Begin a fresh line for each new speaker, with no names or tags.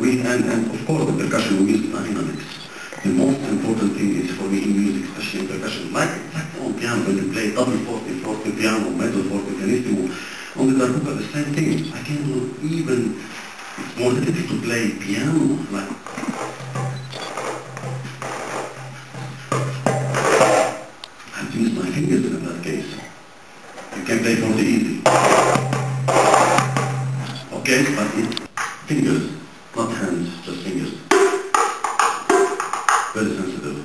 we, and, and of course the percussion with dynamics. The most important thing is for me in music, especially in percussion, like like on piano when you play double forte, forte piano, mezzo forte, pianissimo, on the darbouka the same thing. I cannot even, it's more difficult to play piano like I've my fingers in that case. Can play forte easy. Okay, but it's fingers. Not hands, just fingers. Very sensitive.